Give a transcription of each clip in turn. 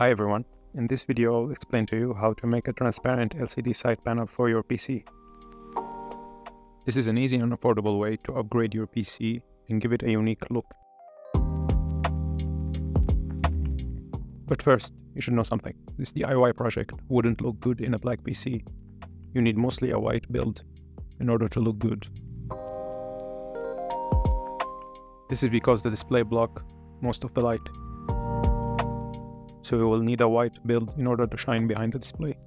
Hi everyone, in this video I'll explain to you how to make a transparent LCD side panel for your PC. This is an easy and affordable way to upgrade your PC and give it a unique look. But first, you should know something. This DIY project wouldn't look good in a black PC. You need mostly a white build in order to look good. This is because the display block most of the light. So you will need a white build in order to shine behind the display.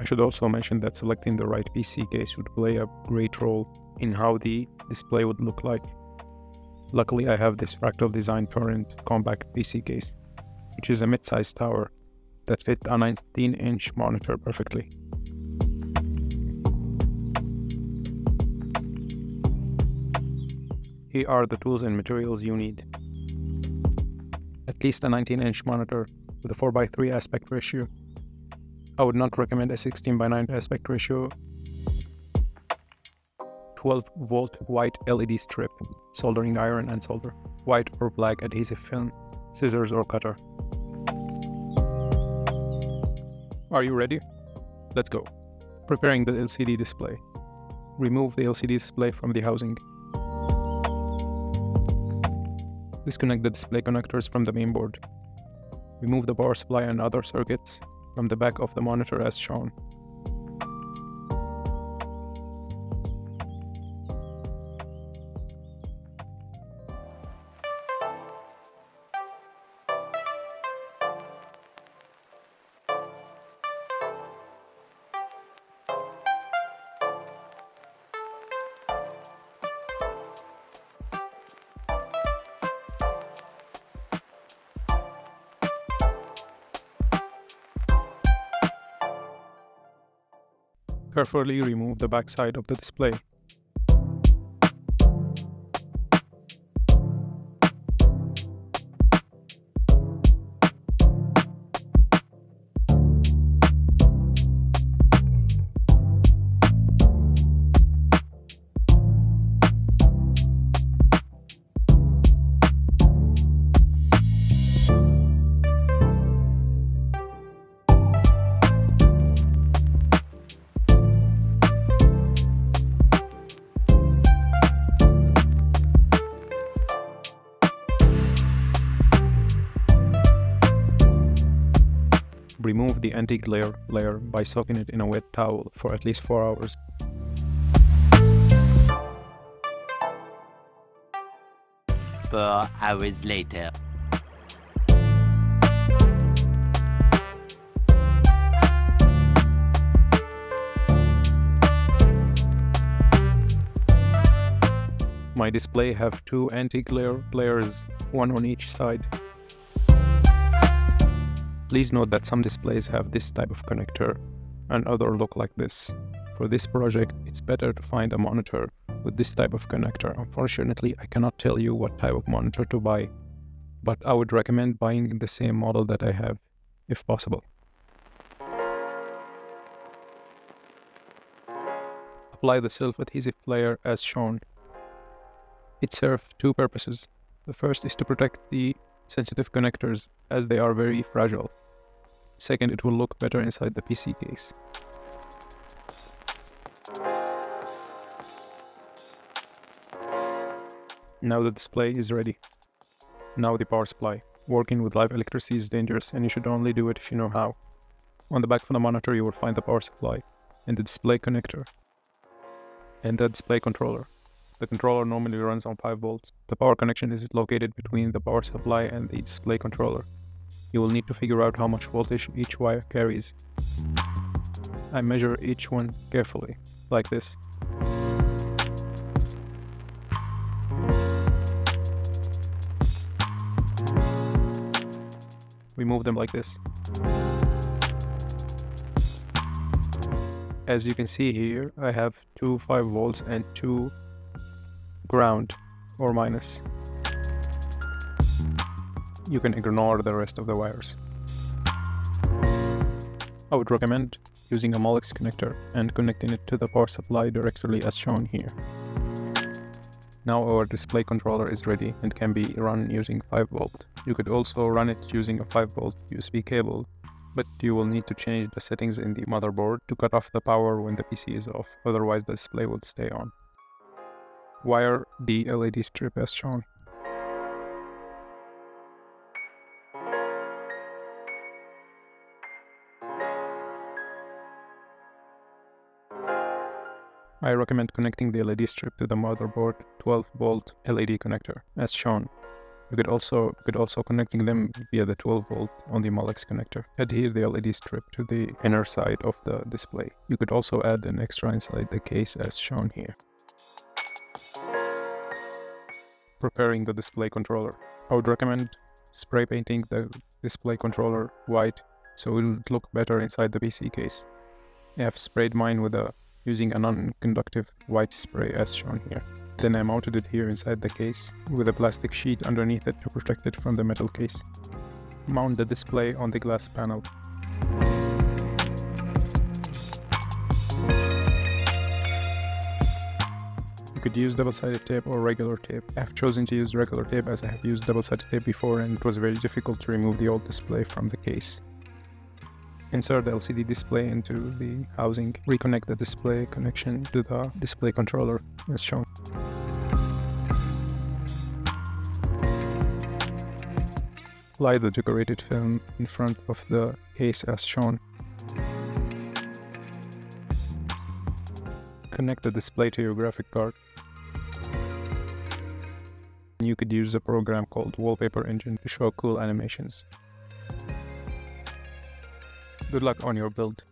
I should also mention that selecting the right PC case would play a great role in how the display would look like. Luckily I have this Fractal Design Torrent compact PC case, which is a mid-sized tower that fit a 19-inch monitor perfectly. Here are the tools and materials you need. At least a 19-inch monitor with a 4x3 aspect ratio. I would not recommend a 16x9 aspect ratio. 12 volt white LED strip, soldering iron and solder, white or black adhesive film, scissors or cutter. Are you ready? Let's go. Preparing the LCD display. Remove the LCD display from the housing. Disconnect the display connectors from the mainboard. Remove the power supply and other circuits from the back of the monitor as shown. Carefully remove the backside of the display. Remove the anti-glare layer by soaking it in a wet towel for at least 4 hours. Four hours later. My display have two anti-glare layers, one on each side. Please note that some displays have this type of connector and other look like this. For this project, it's better to find a monitor with this type of connector. Unfortunately, I cannot tell you what type of monitor to buy, but I would recommend buying the same model that I have, if possible. Apply the self-adhesive layer as shown. It serves two purposes. The first is to protect the sensitive connectors as they are very fragile. Second, it will look better inside the PC case. Now the display is ready. Now the power supply. Working with live electricity is dangerous and you should only do it if you know how. On the back of the monitor you will find the power supply and the display connector and the display controller. The controller normally runs on 5 volts. The power connection is located between the power supply and the display controller. You will need to figure out how much voltage each wire carries. I measure each one carefully, like this. We move them like this. As you can see here, I have two 5 volts and two ground or minus. You can ignore the rest of the wires. I would recommend using a Molex connector and connecting it to the power supply directly as shown here. Now our display controller is ready and can be run using 5V. You could also run it using a 5V USB cable, but you will need to change the settings in the motherboard to cut off the power when the PC is off, otherwise the display will stay on. Wire the LED strip as shown. I recommend connecting the LED strip to the motherboard 12 volt LED connector as shown. You could also could also connecting them via the 12 volt on the Molex connector. Adhere the LED strip to the inner side of the display. You could also add an extra inside the case as shown here. Preparing the display controller. I would recommend spray painting the display controller white so it would look better inside the PC case. I have sprayed mine with a using a non-conductive white spray as shown here. Then I mounted it here inside the case with a plastic sheet underneath it to protect it from the metal case. Mount the display on the glass panel. Could use double-sided tape or regular tape. I've chosen to use regular tape as I have used double-sided tape before and it was very difficult to remove the old display from the case. Insert the LCD display into the housing. Reconnect the display connection to the display controller as shown. Apply the decorated film in front of the case as shown. Connect the display to your graphic card. You could use a program called Wallpaper Engine to show cool animations. Good luck on your build.